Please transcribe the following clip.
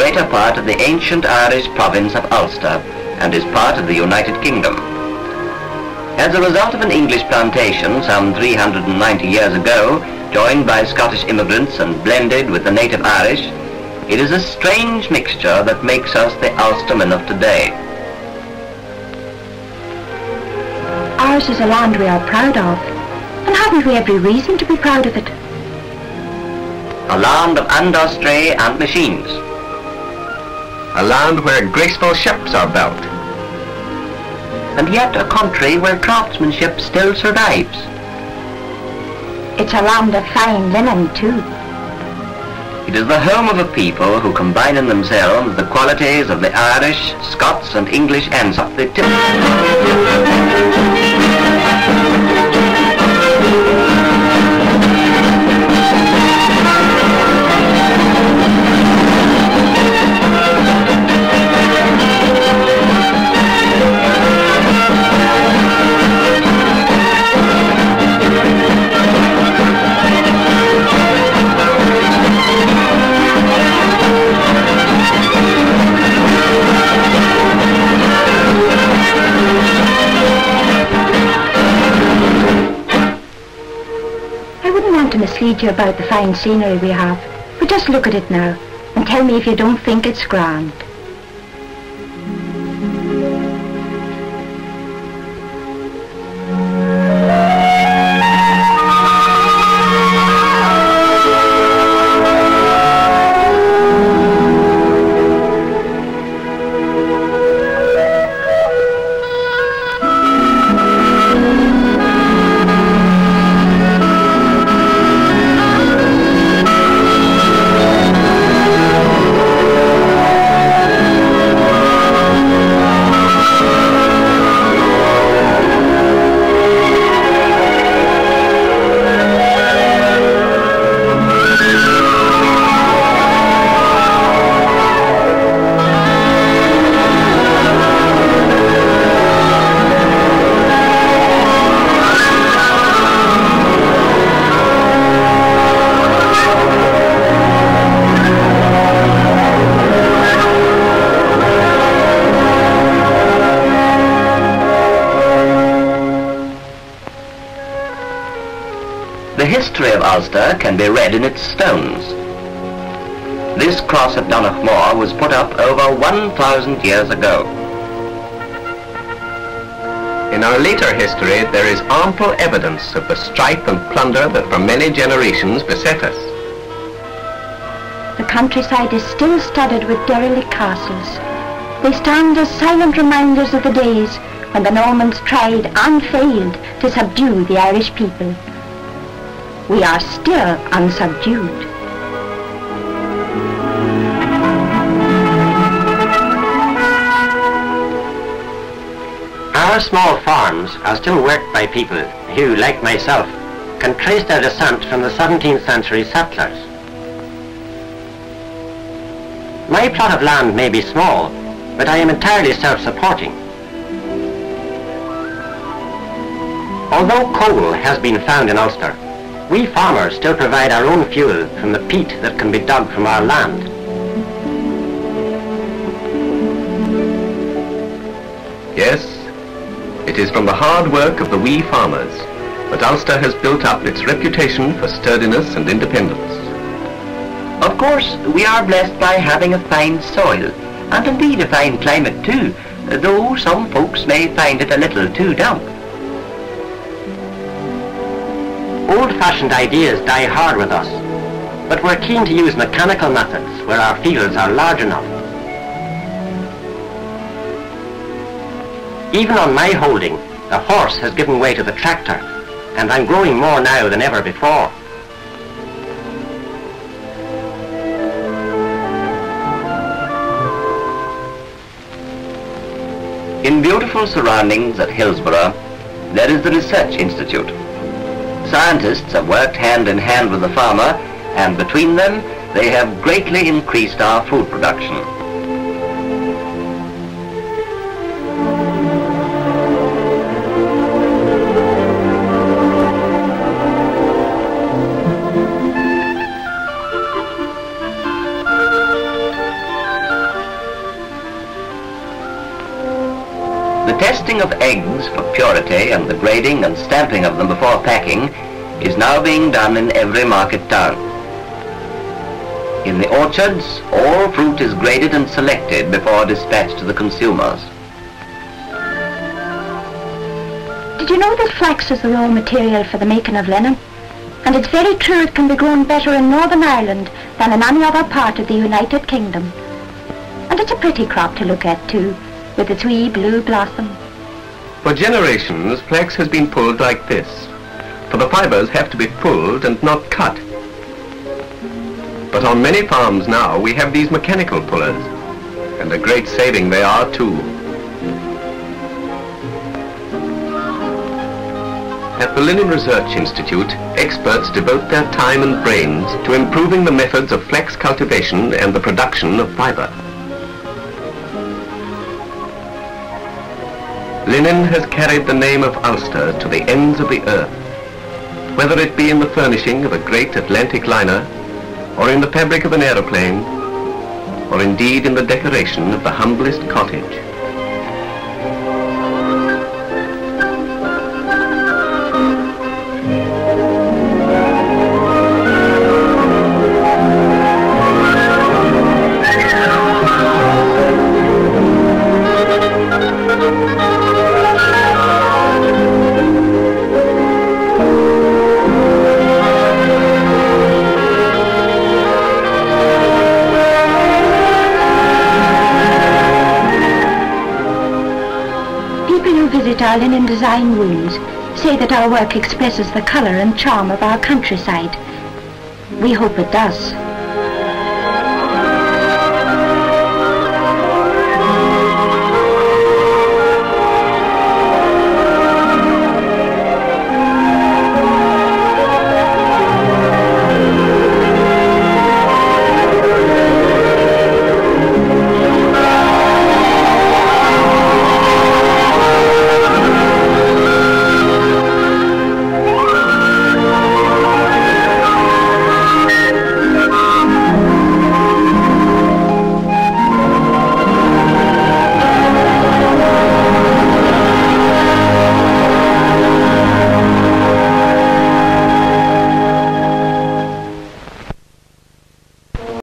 later part of the ancient Irish province of Ulster and is part of the United Kingdom. As a result of an English plantation some 390 years ago, joined by Scottish immigrants and blended with the native Irish, it is a strange mixture that makes us the Ulstermen of today. Ours is a land we are proud of, and haven't we every reason to be proud of it? A land of industry and machines. A land where graceful ships are built. And yet a country where craftsmanship still survives. It's a land of fine linen too. It is the home of a people who combine in themselves the qualities of the Irish, Scots and English ancestors. I mislead you about the fine scenery we have, but just look at it now and tell me if you don't think it's grand. History of Ulster can be read in its stones. This cross at Donaghmore was put up over 1,000 years ago. In our later history, there is ample evidence of the strife and plunder that for many generations beset us. The countryside is still studded with derelict castles. They stand as silent reminders of the days when the Normans tried and failed to subdue the Irish people. We are still unsubdued. Our small farms are still worked by people who, like myself, can trace their descent from the 17th century settlers. My plot of land may be small, but I am entirely self-supporting. Although coal has been found in Ulster, we farmers still provide our own fuel from the peat that can be dug from our land. Yes, it is from the hard work of the wee farmers that Ulster has built up its reputation for sturdiness and independence. Of course, we are blessed by having a fine soil, and indeed a fine climate too, though some folks may find it a little too damp. Old-fashioned ideas die hard with us, but we're keen to use mechanical methods where our fields are large enough. Even on my holding, the horse has given way to the tractor, and I'm growing more now than ever before. In beautiful surroundings at Hillsborough, there is the Research Institute. Scientists have worked hand in hand with the farmer, and between them, they have greatly increased our food production. Testing of eggs for purity and the grading and stamping of them before packing is now being done in every market town. In the orchards, all fruit is graded and selected before dispatched to the consumers. Did you know that flax is the raw material for the making of linen? And it's very true it can be grown better in Northern Ireland than in any other part of the United Kingdom. And it's a pretty crop to look at too, with its wee blue blossom. For generations, flax has been pulled like this. For the fibers have to be pulled and not cut. But on many farms now, we have these mechanical pullers. And a great saving they are too. At the Linen Research Institute, experts devote their time and brains to improving the methods of flax cultivation and the production of fiber. Linen has carried the name of Ulster to the ends of the earth, whether it be in the furnishing of a great Atlantic liner, or in the fabric of an aeroplane, or indeed in the decoration of the humblest cottage. Our linen design rooms say that our work expresses the colour and charm of our countryside. We hope it does.